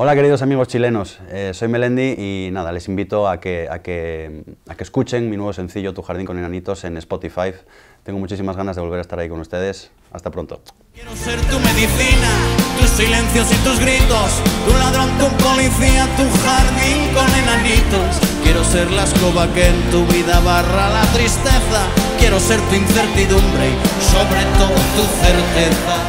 Hola queridos amigos chilenos, eh, soy Melendi y nada, les invito a que, a, que, a que escuchen mi nuevo sencillo Tu jardín con enanitos en Spotify. Tengo muchísimas ganas de volver a estar ahí con ustedes. Hasta pronto. Quiero ser tu medicina, tus silencios y tus gritos, tu ladrón, tu policía, tu jardín con enanitos. Quiero ser la escoba que en tu vida barra la tristeza. Quiero ser tu incertidumbre y sobre todo tu certeza.